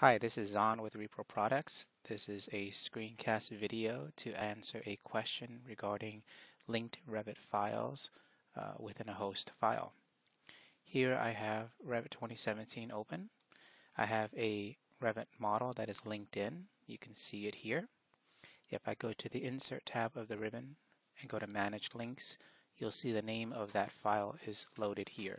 Hi, this is Zon with Repro Products. This is a screencast video to answer a question regarding linked Revit files uh, within a host file. Here I have Revit 2017 open. I have a Revit model that is linked in. You can see it here. If I go to the Insert tab of the ribbon and go to Manage Links, you'll see the name of that file is loaded here.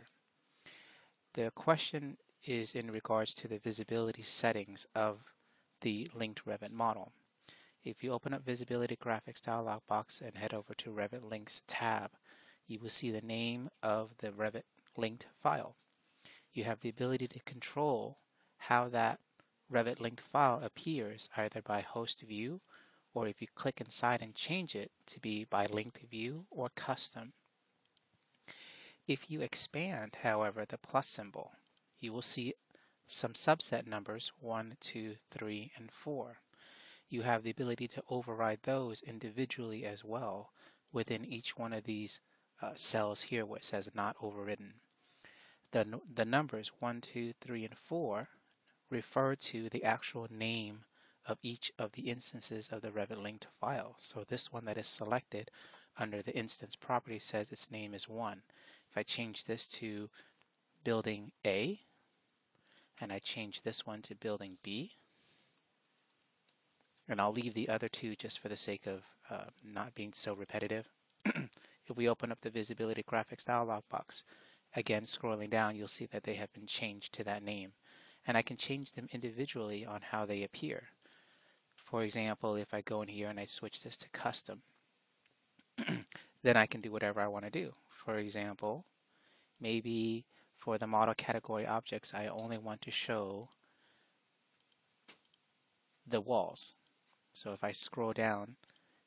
The question is in regards to the visibility settings of the linked Revit model. If you open up Visibility Graphics dialog box and head over to Revit Links tab, you will see the name of the Revit linked file. You have the ability to control how that Revit linked file appears either by host view or if you click inside and change it to be by linked view or custom. If you expand, however, the plus symbol, you will see some subset numbers 1, 2, 3, and 4. You have the ability to override those individually as well within each one of these uh, cells here where it says not overridden. The, the numbers 1, 2, 3, and 4 refer to the actual name of each of the instances of the Revit linked file. So this one that is selected under the instance property says its name is 1. If I change this to building A, and I change this one to building B. And I'll leave the other two just for the sake of uh, not being so repetitive. if we open up the Visibility Graphics dialog box, again scrolling down, you'll see that they have been changed to that name. And I can change them individually on how they appear. For example, if I go in here and I switch this to custom, then I can do whatever I want to do. For example, maybe for the model category objects, I only want to show the walls. So if I scroll down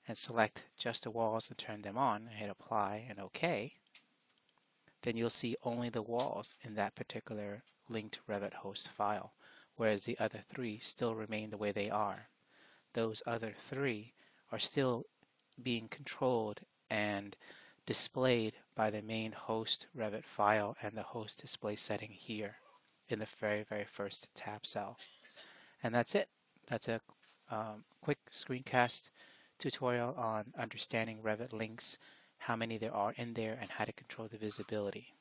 and select just the walls and turn them on, hit apply and OK, then you'll see only the walls in that particular linked Revit host file, whereas the other three still remain the way they are. Those other three are still being controlled and displayed by the main host Revit file and the host display setting here in the very, very first tab cell. And that's it. That's a um, quick screencast tutorial on understanding Revit links, how many there are in there, and how to control the visibility.